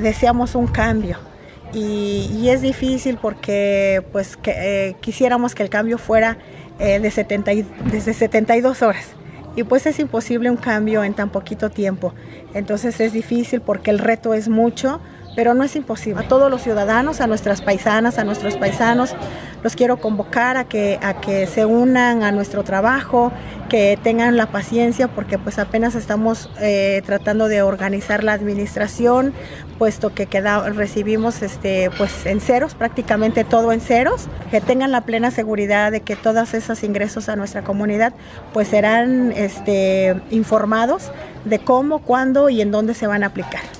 deseamos un cambio. Y, es difícil porque pues que, quisiéramos que el cambio fuera de 70, desde 72 horas y pues es imposible un cambio en tan poquito tiempo. Entonces es difícil porque el reto es mucho, pero no es imposible. A todos los ciudadanos, a nuestras paisanas, a nuestros paisanos, los quiero convocar a que, a que se unan a nuestro trabajo, que tengan la paciencia porque pues apenas estamos eh, tratando de organizar la administración, puesto que queda, recibimos este, pues en ceros, prácticamente todo en ceros, que tengan la plena seguridad de que todos esos ingresos a nuestra comunidad pues serán este, informados de cómo, cuándo y en dónde se van a aplicar.